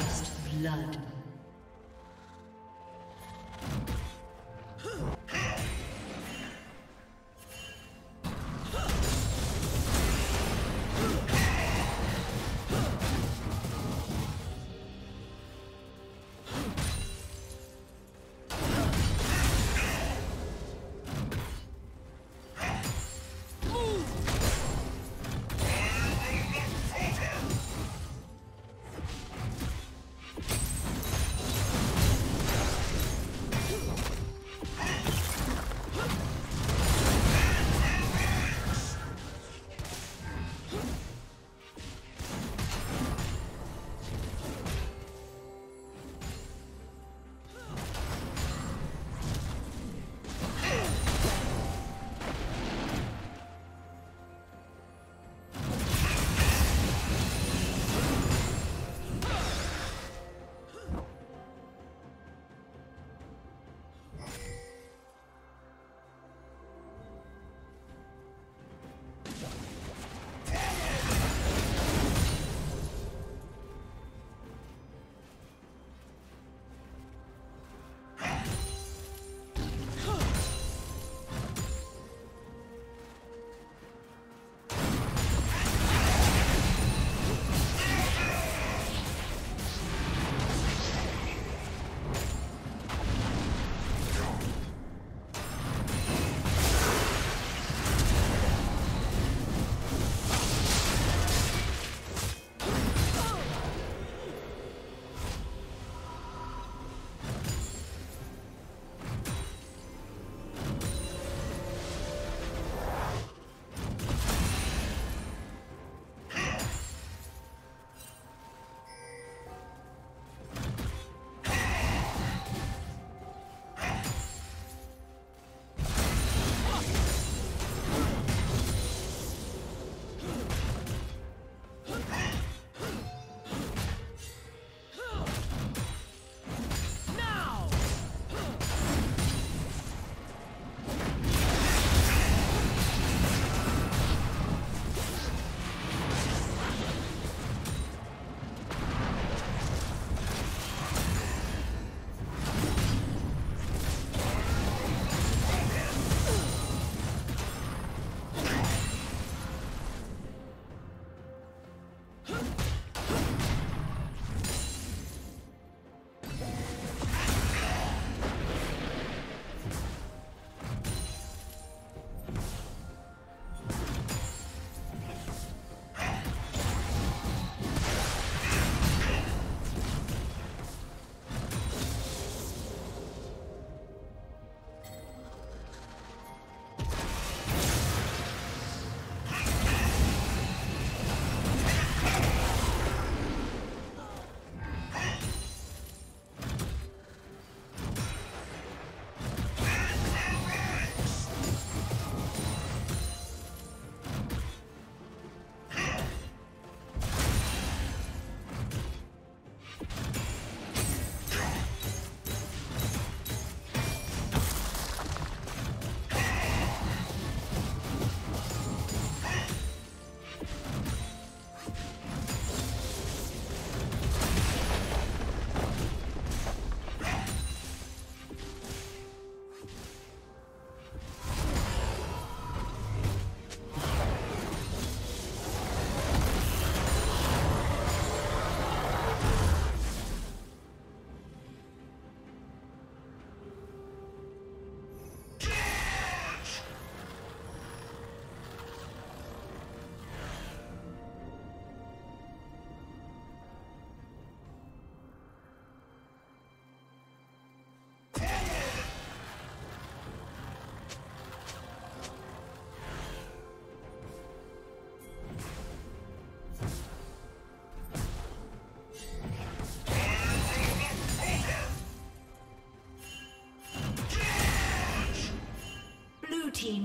First blood.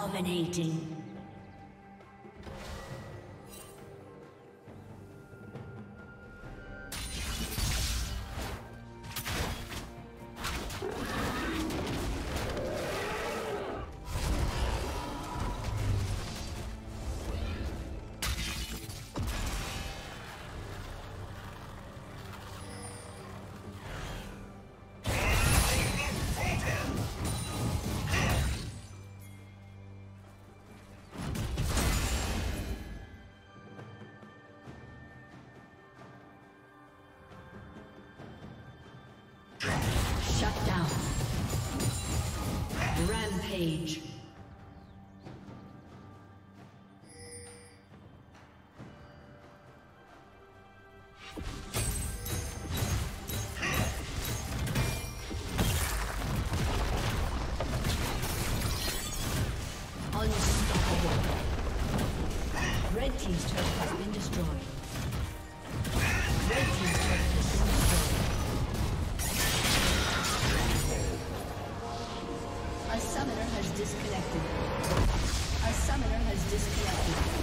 Dominating. Rampage. Unstoppable. Red Team's turret has been destroyed. A summoner has disconnected. A summoner has disconnected.